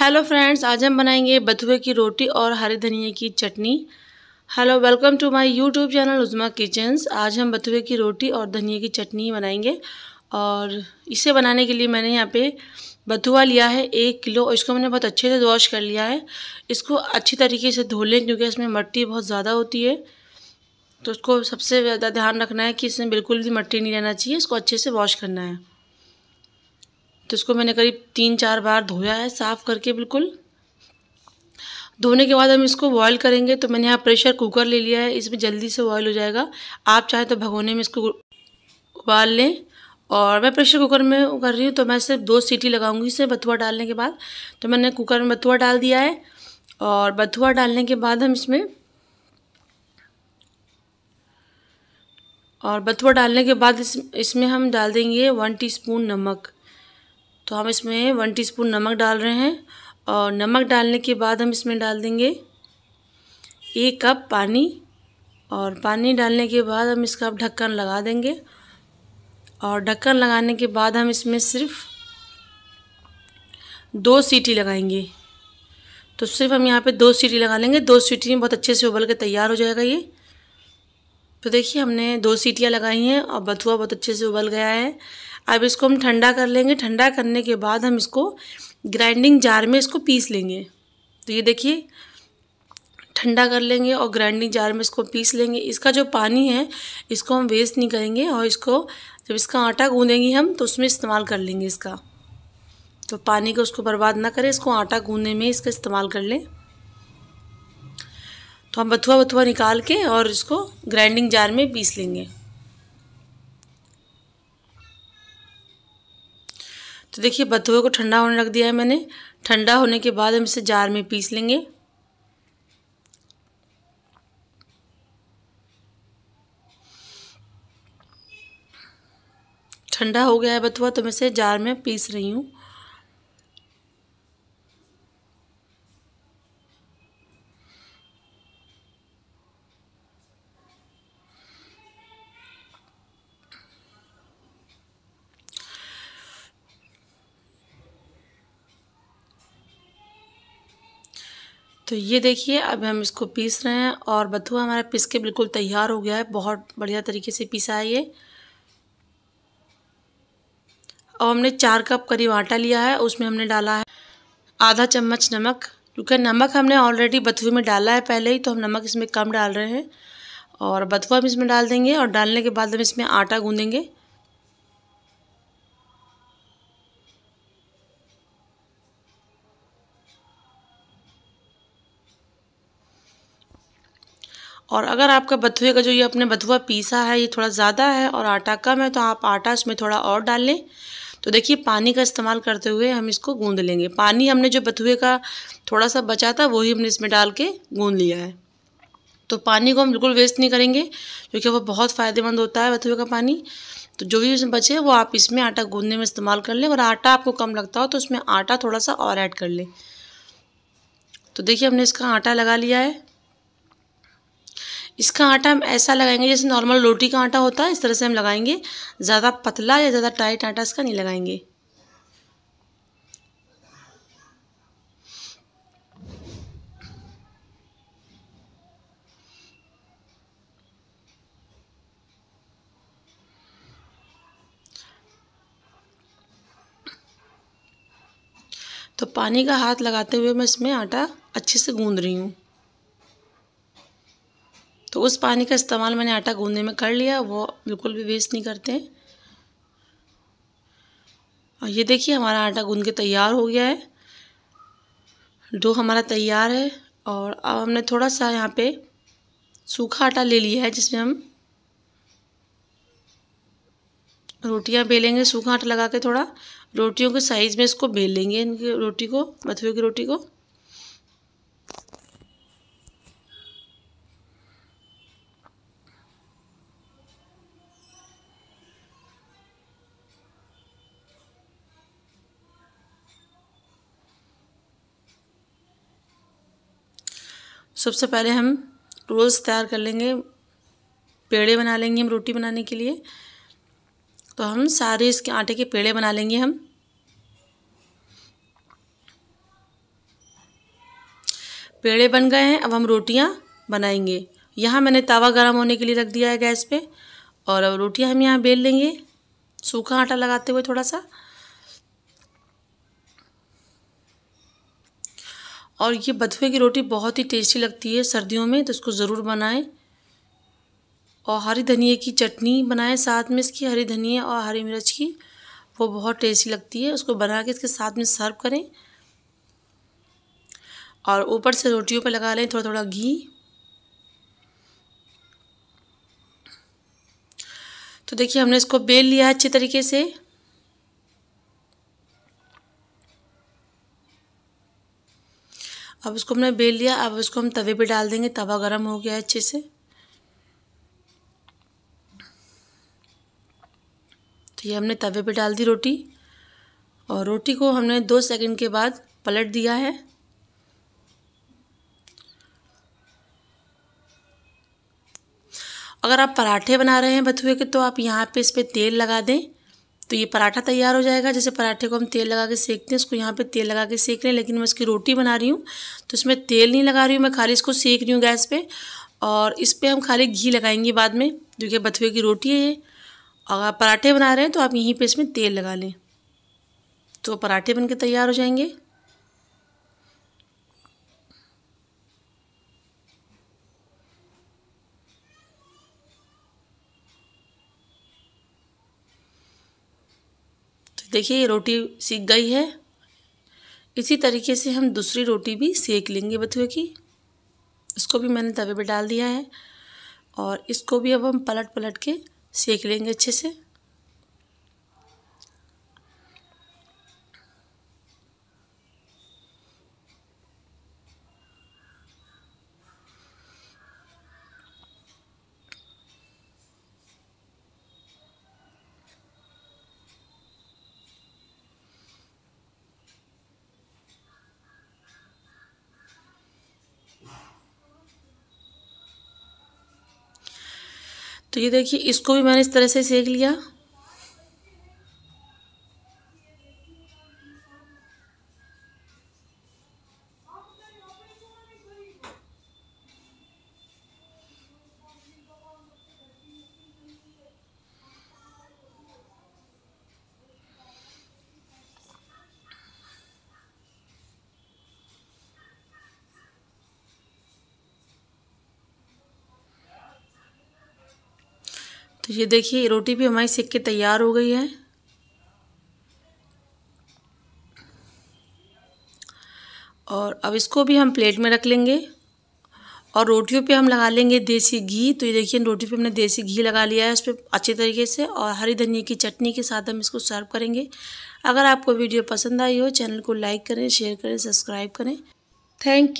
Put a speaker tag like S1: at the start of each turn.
S1: Hello friends आज हम बनाएँगे बथुए की रोटी और हरे धनिए की चटनी। Hello welcome to my YouTube channel Uzma kitchens आज हम बथुए की रोटी और धनिए की चटनी बनाएँगे। और इसे बनाने के लिए मैंने यहाँ पे बथुआ लिया है एक किलो और इसको मैंने बहुत अच्छे से वॉश कर लिया है। इसको अच्छी तरीके से धो लें क्योंकि इसमें मट्टी बहुत ज़्यादा होती है। तो उसको सबसे ज़्यादा ध्यान रखना है कि इसमें बिल्कुल भी मट्टी नहीं रहना चाहिए, इसको अच्छे से वॉश करना है। तो इसको मैंने करीब तीन चार बार धोया है साफ़ करके बिल्कुल। धोने के बाद हम इसको बॉयल करेंगे तो मैंने यहाँ प्रेशर कुकर ले लिया है। इसमें जल्दी से बॉयल हो जाएगा। आप चाहें तो भगोने में इसको उबाल लें और मैं प्रेशर कुकर में कर रही हूँ तो मैं सिर्फ़ दो सीटी लगाऊँगी इसे बथुआ डालने के बाद। तो मैंने कुकर में बथुआ डाल दिया है और बथुआ डालने के बाद हम इसमें और बथुआ डालने के बाद इस, इसमें हम डाल देंगे वन टीस्पून नमक। तो हम इसमें वन टीस्पून नमक डाल रहे हैं और नमक डालने के बाद हम इसमें डाल देंगे एक कप पानी और पानी डालने के बाद हम इसका अब ढक्कन लगा देंगे और ढक्कन लगाने के बाद हम इसमें सिर्फ़ दो सीटी लगाएँगे। तो सिर्फ़ हम यहाँ पे दो सीटी लगा लेंगे। दो सीटी में बहुत अच्छे से उबल के तैयार हो जाएगा ये। तो देखिए हमने दो सीटियाँ लगाई हैं और बथुआ बहुत अच्छे से उबल गया है। अब इसको हम ठंडा कर लेंगे। ठंडा करने के बाद हम इसको ग्राइंडिंग जार में इसको पीस लेंगे। तो ये देखिए, ठंडा कर लेंगे और ग्राइंडिंग जार में इसको पीस लेंगे। इसका जो पानी है, इसको हम वेस्ट नहीं करेंगे और इसको जब इसका आटा गूँधेंगे हम तो उसमें इस्तेमाल कर लेंगे इसका। तो पानी को उसको बर्बाद ना करें, इसको आटा गूँधने में इसका इस्तेमाल कर लें। तो हम बथुआ बथुआ निकाल के और इसको ग्राइंडिंग जार में पीस लेंगे। तो देखिए बथुए को ठंडा होने रख दिया है मैंने। ठंडा होने के बाद हम इसे जार में पीस लेंगे। ठंडा हो गया है बथुआ तो मैं इसे जार में पीस रही हूँ। तो ये देखिए अब हम इसको पीस रहे हैं और बथुआ हमारा पीस के बिल्कुल तैयार हो गया है। बहुत बढ़िया तरीके से पीसा है ये। और हमने चार कप करीब आटा लिया है, उसमें हमने डाला है आधा चम्मच नमक, क्योंकि नमक हमने ऑलरेडी बथुए में डाला है पहले ही तो हम नमक इसमें कम डाल रहे हैं और बथुआ हम इसमें डाल देंगे और डालने के बाद हम इसमें आटा गूँधेंगे और अगर आपका बथुए का जो ये अपने बथुआ पीसा है, ये थोड़ा ज़्यादा है और आटा कम है तो आप आटा इसमें थोड़ा और डाल लें। तो देखिए, पानी का इस्तेमाल करते हुए हम इसको गूंद लेंगे। पानी हमने जो बथुए का थोड़ा सा बचा था वही हमने इसमें डाल के गूंद लिया है। तो पानी को हम बिल्कुल वेस्ट नहीं करेंगे, क्योंकि वो बहुत फ़ायदेमंद होता है बथुए का पानी। तो जो भी उसमें बचे, वो आप इसमें आटा गूंदने में इस्तेमाल कर लें। और आटा आपको कम लगता हो तो उसमें आटा थोड़ा सा और ऐड कर लें। तो देखिए, हमने इसका आटा लगा लिया है। इसका आटा हम ऐसा लगाएँगे जैसे नॉर्मल रोटी का आटा होता है, इस तरह से हम लगाएँगे। ज़्यादा पतला या ज़्यादा टाइट आटा इसका नहीं लगाएँगे। तो पानी का हाथ लगाते हुए मैं इसमें आटा अच्छे से गूंद रही हूँ। तो उस पानी का इस्तेमाल मैंने आटा गूंदने में कर लिया, वो बिल्कुल भी वेस्ट नहीं करते। और ये देखिए, हमारा आटा गूंद के तैयार हो गया है। डो हमारा तैयार है और अब हमने थोड़ा सा यहाँ पे सूखा आटा ले लिया है, जिसमें हम रोटियाँ बेलेंगे, सूखा आटा लगा के थोड़ा। रोटियों के साइज़ में इसको बेल लेंगे इनकी रोटी को बथुए की रोटी को। सबसे पहले हम रोल्स तैयार कर लेंगे, पेड़े बना लेंगे हम रोटी बनाने के लिए। तो हम सारे इसके आटे के पेड़े बना लेंगे हम। पेड़े बन गए हैं, अब हम रोटियाँ बनाएँगे। यहाँ मैंने तवा गर्म होने के लिए रख दिया है गैस पे, और अब रोटियाँ हम यहाँ बेल लेंगे। सूखा आटा लगाते हुए थोड़ा सा। और ये बथुए की रोटी बहुत ही टेस्टी लगती है सर्दियों में तो इसको ज़रूर बनाएँ। और हरी धनिए की चटनी बनाएँ साथ में इसकी, हरी धनिया और हरी मिर्च की, वो बहुत टेस्टी लगती है। उसको बना के इसके साथ में सर्व करें। और ऊपर से रोटियों पर लगा लें थोड़ा थोड़ा घी। तो देखिए हमने इसको बेल लिया है अच्छे तरीके से। अब इसको हमने बेल लिया, अब इसको हम तवे पे डाल देंगे। तवा गरम हो गया अच्छे से। तो ये हमने तवे पे डाल दी रोटी। और रोटी को हमने दो सेकंड के बाद पलट दिया है। अगर आप पराठे बना रहे हैं बथुए के तो आप यहाँ पे इस पर तेल लगा दें। तो ये पराठा तैयार हो जाएगा। जैसे पराठे को हम तेल लगा के सेकते हैं इसको यहाँ पे तेल लगा के सेक रहे हैं, लेकिन मैं इसकी रोटी बना रही हूँ तो इसमें तेल नहीं लगा रही हूँ, मैं खाली इसको सेक रही हूँ गैस पे। और इस पर हम खाली घी लगाएँगे बाद में, जो कि बथुए की रोटी है ये। और आप पराठे बना रहे हैं तो आप यहीं पर इसमें तेल लगा लें। तो पराठे बन के तैयार हो जाएँगे। देखिए ये रोटी सीख गई है। इसी तरीके से हम दूसरी रोटी भी सेक लेंगे बथुए की। इसको भी मैंने तवे पे डाल दिया है और इसको भी अब हम पलट पलट के सेक लेंगे अच्छे से। तो ये देखिए इसको भी मैंने इस तरह से सेक लिया। तो ये देखिए, रोटी भी हमारी सेक के तैयार हो गई है। और अब इसको भी हम प्लेट में रख लेंगे। और रोटियों पे हम लगा लेंगे देसी घी। तो ये देखिए, रोटी पे हमने देसी घी लगा लिया है उस पर अच्छे तरीके से। और हरी धनिया की चटनी के साथ हम इसको सर्व करेंगे। अगर आपको वीडियो पसंद आई हो, चैनल को लाइक करें शेयर करें सब्सक्राइब करें। Thank you